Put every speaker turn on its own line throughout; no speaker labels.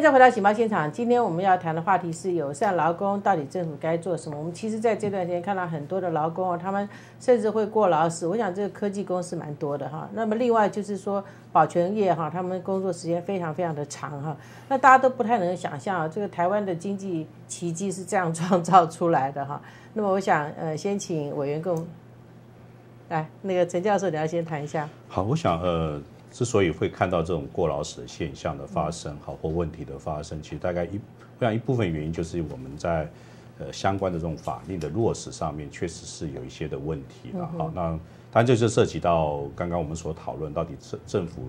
迎再回到喜报现场。今天我们要谈的话题是友善劳工，到底政府该做什么？我们其实在这段时间看到很多的劳工哦，他们甚至会过劳死。我想这个科技公司蛮多的哈。那么另外就是说保全业哈，他们工作时间非常非常的长哈。那大家都不太能想象啊这个台湾的经济奇迹是这样创造出来的哈。那么我想呃，先请委员共来，那个陈教授你要先谈一下。
好，我想呃。之所以会看到这种过劳死的现象的发生，好或问题的发生，其实大概一，非常一部分原因就是我们在呃相关的这种法令的落实上面，确实是有一些的问题了。好，那当然就是涉及到刚刚我们所讨论，到底政政府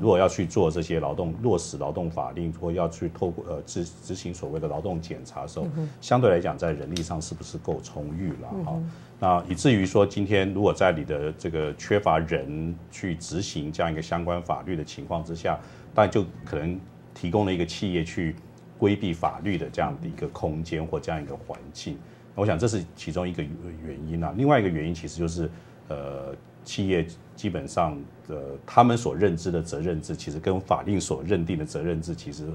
如果要去做这些劳动落实劳动法令，或要去透过呃执执行所谓的劳动检查的时候，相对来讲在人力上是不是够充裕了？哈。那以至于说，今天如果在你的这个缺乏人去执行这样一个相关法律的情况之下，但就可能提供了一个企业去规避法律的这样的一个空间或这样一个环境。我想这是其中一个原因啊。另外一个原因其实就是，呃，企业基本上的他们所认知的责任制，其实跟法令所认定的责任制其实。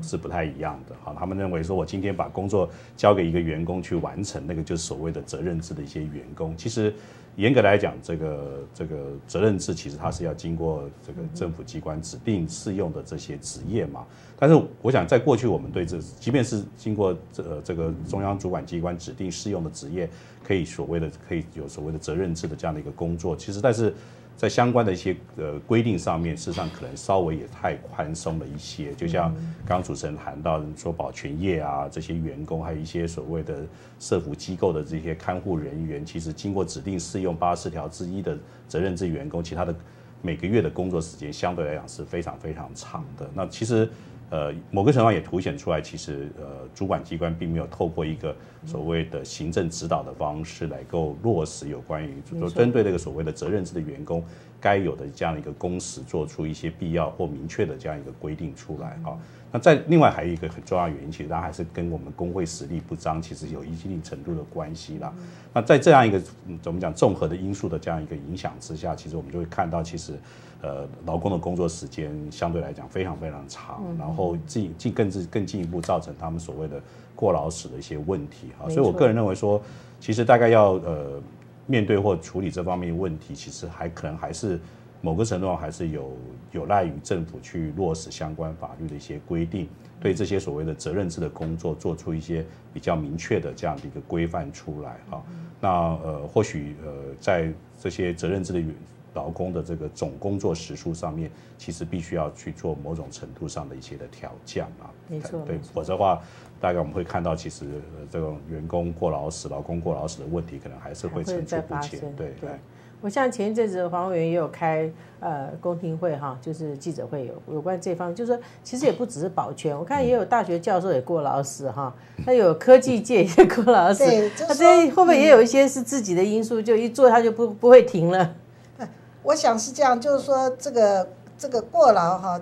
是不太一样的哈，他们认为说，我今天把工作交给一个员工去完成，那个就是所谓的责任制的一些员工。其实严格来讲，这个这个责任制其实它是要经过这个政府机关指定适用的这些职业嘛。但是我想，在过去我们对这，即便是经过这这个中央主管机关指定适用的职业，可以所谓的可以有所谓的责任制的这样的一个工作，其实但是。在相关的一些呃规定上面，事实上可能稍微也太宽松了一些。就像刚刚主持人谈到说，保全业啊这些员工，还有一些所谓的社服机构的这些看护人员，其实经过指定适用八十四条之一的责任制员工，其他的每个月的工作时间相对来讲是非常非常长的。那其实。呃，某个程度上也凸显出来，其实呃，主管机关并没有透过一个所谓的行政指导的方式来够落实有关于说针对这个所谓的责任制的员工该有的这样一个工时，做出一些必要或明确的这样一个规定出来啊。那在另外还有一个很重要原因，其实它还是跟我们工会实力不彰，其实有一定程度的关系啦。那在这样一个怎么讲综合的因素的这样一个影响之下，其实我们就会看到，其实呃劳工的工作时间相对来讲非常非常长，然后进进更是更进一步造成他们所谓的过劳死的一些问题哈。所以我个人认为说，其实大概要呃面对或处理这方面问题，其实还可能还是。某个程度上还是有有赖于政府去落实相关法律的一些规定，对这些所谓的责任制的工作做出一些比较明确的这样的一个规范出来哈。那呃，或许呃，在这些责任制的劳工的这个总工作时数上面，其实必须要去做某种程度上的一些的调降啊。
没错，
对，否则的话，大概我们会看到，其实这种员工过劳死、劳工过劳死的问题，可能还是会层出不穷。对对。
我像前一阵子黄委员也有开呃公听会哈，就是记者会有有关这方，就是说其实也不只是保全，我看也有大学教授也过劳死哈，他有科技界也过劳 死，他这会不会也有一些是自己的因素，就一做他就不不会停了？
我想是这样，就是说这个这个过劳哈。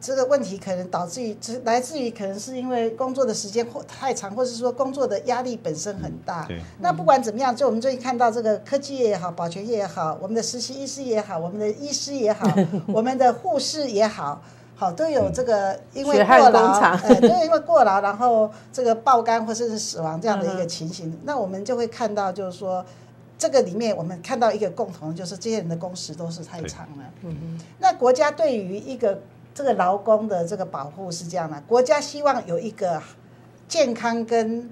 这个问题可能导致于，来自于可能是因为工作的时间或太长，或者是说工作的压力本身很大。那不管怎么样，就我们最近看到这个科技业也好，保全业也好，我们的实习医师也好，我们的医师也好，我们的护士也好，好都有这个因为过劳，呃，都因为过劳，然后这个爆肝或者是死亡这样的一个情形。那我们就会看到，就是说这个里面我们看到一个共同，就是这些人的工时都是太长了。嗯嗯。那国家对于一个这个劳工的这个保护是这样的，国家希望有一个健康跟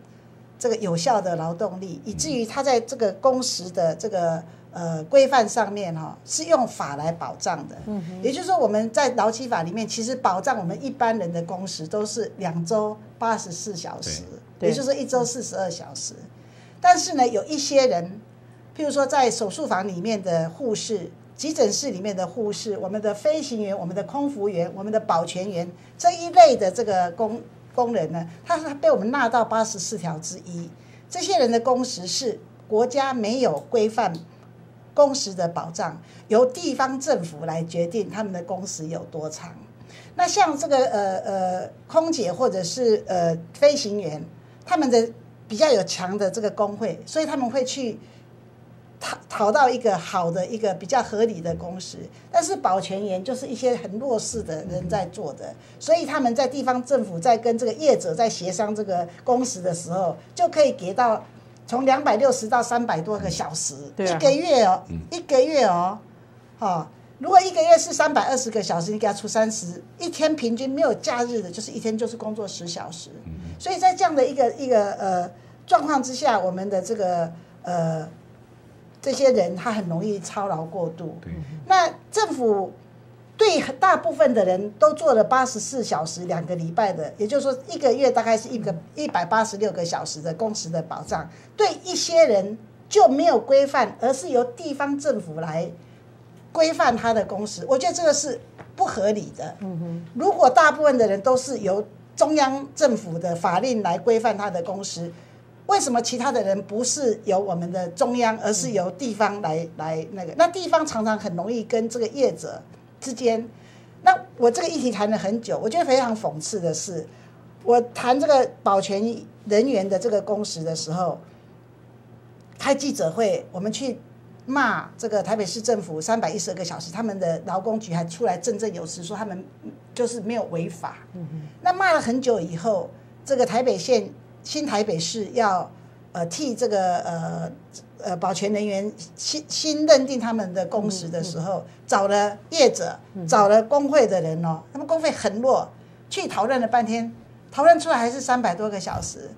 这个有效的劳动力，以至于他在这个工时的这个呃规范上面哈，是用法来保障的。嗯，也就是说我们在劳基法里面，其实保障我们一般人的工时都是两周八十四小时，也就是一周四十二小时。但是呢，有一些人，譬如说在手术房里面的护士。急诊室里面的护士、我们的飞行员、我们的空服员、我们的保全员这一类的这个工工人呢，他是被我们纳到八十四条之一。这些人的工时是国家没有规范工时的保障，由地方政府来决定他们的工时有多长。那像这个呃呃空姐或者是呃飞行员，他们的比较有强的这个工会，所以他们会去。讨讨到一个好的一个比较合理的工时，但是保全员就是一些很弱势的人在做的，所以他们在地方政府在跟这个业者在协商这个工时的时候，就可以给到从两百六十到三百多个小时，一个月哦，一个月哦，哈、如果一个月是三百二十个小时，你给他出三十，一天平均没有假日的，就是一天就是工作十小时。所以在这样的一个一个呃状况之下，我们的这个呃这些人他很容易操劳过度。
对，
那政府对大部分的人都做了八十四小时两个礼拜的，也就是说一个月大概是一个一百八十六个小时的工时的保障。对一些人就没有规范，而是由地方政府来规范他的工时。我觉得这个是不合理的。如果大部分的人都是由中央政府的法令来规范他的工时，为什么其他的人不是由我们的中央，而是由地方来来那个？那地方常常很容易跟这个业者之间。那我这个议题谈了很久，我觉得非常讽刺的是，我谈这个保全人员的这个工时的时候，开记者会，我们去骂这个台北市政府三百一十二个小时，他们的劳工局还出来振振有词说他们就是没有违法。那骂了很久以后，这个台北县新台北市要呃替这个呃呃保全人员新新认定他们的工时的时候，找了业者，找了工会的人哦，他们工会很弱，去讨论了半天，讨论出来还是三百多个小时。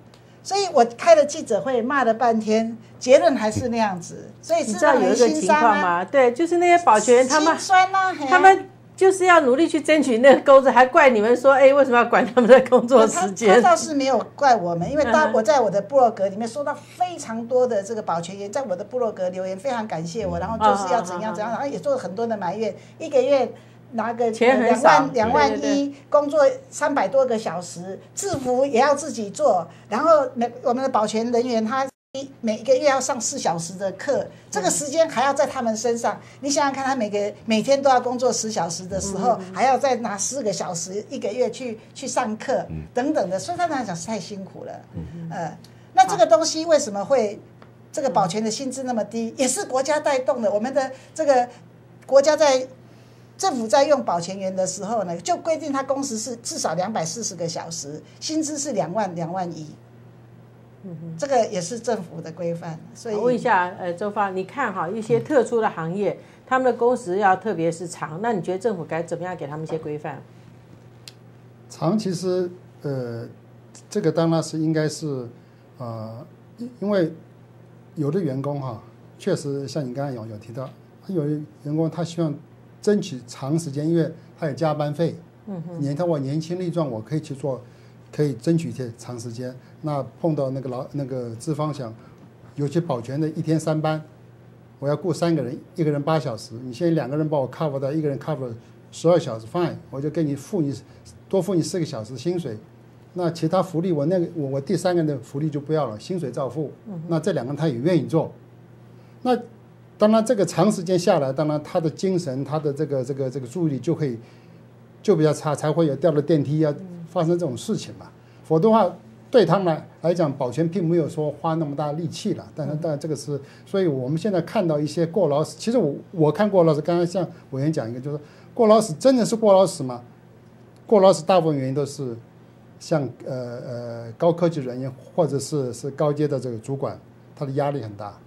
所以我开了记者会，骂了半天，结论还是那样子，所以
你知道有一个情况吗？对，就是那些保全员他们
心酸啊，嘿。啊
他们就是要努力去争取那个钩子，还怪你们说，哎，为什么要管他们的工作时
他
间
他？倒是没有怪我们，因为当
嗯
我在我的部落格里面收到非常多的这个保全员在我的部落格留言，非常感谢我，然后就是要怎样怎样，然后也做了很多的埋怨，一个月。拿个两
少
万两万一，工作三百多个小时，制服也要自己做，然后每我们的保全人员他一每一个月要上四小时的课，这个时间还要在他们身上。你想想看，他每个每天都要工作十小时的时候，还要再拿四个小时一个月去去上课等等的，所以他们来讲是太辛苦了。呃，那这个东西为什么会这个保全的薪资那么低，也是国家带动的。我们的这个国家在政府在用保全员的时候呢，就规定他工时是至少两百四十个小时，薪资是两万两万一。这个也是政府的规范，所以
我问一下，呃，周芳，你看哈，一些特殊的行业，他们的工时要特别是长，那你觉得政府该怎么样给他们一些规范？
长其实呃，这个当然是应该是呃，因因为有的员工哈，确实像你刚才有有提到，有的员工他希望争取长时间，因为他有加班费。嗯哼。年他我年轻力壮，我可以去做，可以争取一些长时间。那碰到那个老那个资方想，有些保全的一天三班，我要雇三个人，一个人八小时，你现在两个人帮我 cover 到一个人 cover 十二小时，fine，我就给你付你多付你四个小时薪水。那其他福利我那个我我第三个人的福利就不要了，薪水照付。那这两个人他也愿意做。那当然这个长时间下来，当然他的精神、他的这个这个这个注意力就可以就比较差，才会有掉了电梯啊发生这种事情嘛。否则的话，对他们来来讲，保全并没有说花那么大力气了。但是当然这个是，所以我们现在看到一些过劳死，其实我我看过劳死，刚刚像委员讲一个，就是过劳死真的是过劳死吗？过劳死大部分原因都是像呃呃高科技人员或者是是高阶的这个主管，他的压力很大，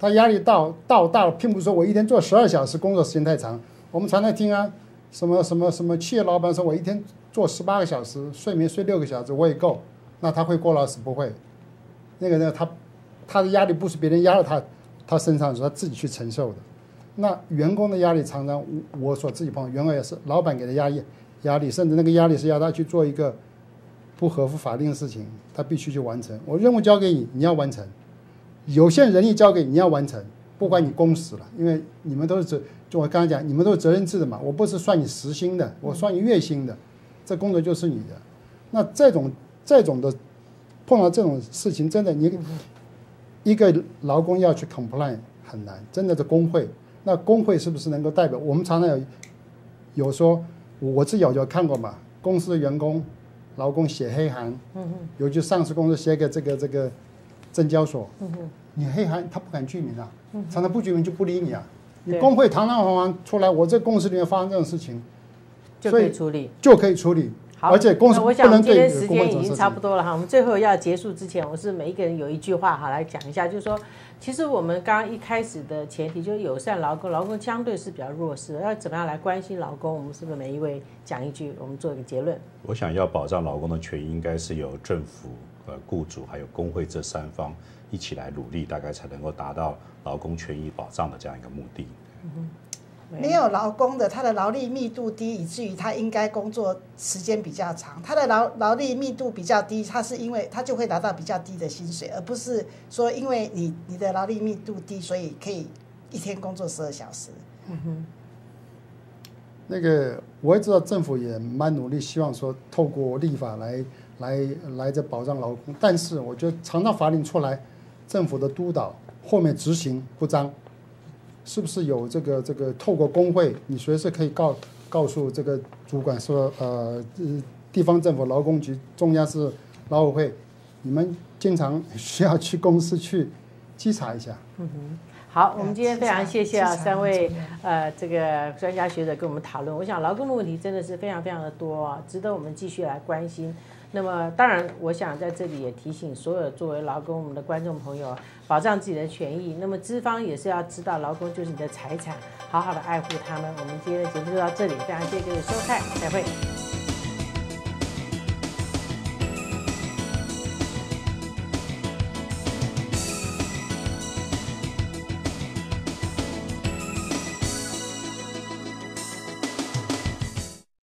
他压力到到大了，并不是说我一天做十二小时工作时间太长。我们常常听啊，什么什么什么企业老板说我一天做十八个小时，睡眠睡六个小时我也够，那他会过劳死不会？那个呢，他他的压力不是别人压到他他身上，是他自己去承受的。那员工的压力常常我我所自己碰，员工也是老板给的压力压力，甚至那个压力是要他去做一个不合乎法令的事情，他必须去完成。我任务交给你，你要完成；有限人力交给你，你要完成，不管你工时了，因为你们都是责，就我刚才讲，你们都是责任制的嘛，我不是算你时薪的，我算你月薪的，这工作就是你的。那这种这种的碰到这种事情，真的你一个劳工要去 complain 很难，真的是工会。那工会是不是能够代表？我们常常有有说，我我自己有有看过嘛，公司的员工、劳工写黑函，尤其上市公司写给这个这个证交所，你黑函他不敢具名啊，常常不具名就不理你啊。你工会堂堂皇皇出来，我这公司里面发生这种事情
就可以处理。
就可以处理，
好，
而且公司
我想今天时间已经差不多了哈，我们最后要结束之前，我是每一个人有一句话哈来讲一下，就是说，其实我们刚刚一开始的前提就是友善劳工，劳工相对是比较弱势的，要怎么样来关心劳工？我们是不是每一位讲一句，我们做一个结论？
我想要保障劳工的权益，应该是由政府、呃雇主还有工会这三方一起来努力，大概才能够达到劳工权益保障的这样一个目的。
没有劳工的，他的劳力密度低，以至于他应该工作时间比较长。他的劳劳力密度比较低，他是因为他就会拿到比较低的薪水，而不是说因为你你的劳力密度低，所以可以一天工作十二小时。
那个我也知道政府也蛮努力，希望说透过立法来来来这保障劳工，但是我觉得常常法令出来，政府的督导后面执行不彰，是不是有这个这个透过工会，你随时可以告告诉这个主管说，呃，地方政府劳工局、中央是劳委会，你们经常需要去公司去稽查一下。
嗯哼好，我们今天非常谢谢啊三位呃这个专家学者跟我们讨论。我想劳工的问题真的是非常非常的多啊，值得我们继续来关心。那么当然，我想在这里也提醒所有作为劳工我们的观众朋友，保障自己的权益。那么资方也是要知道，劳工就是你的财产，好好的爱护他们。我们今天的节目就到这里，非常谢谢各位收看，再会。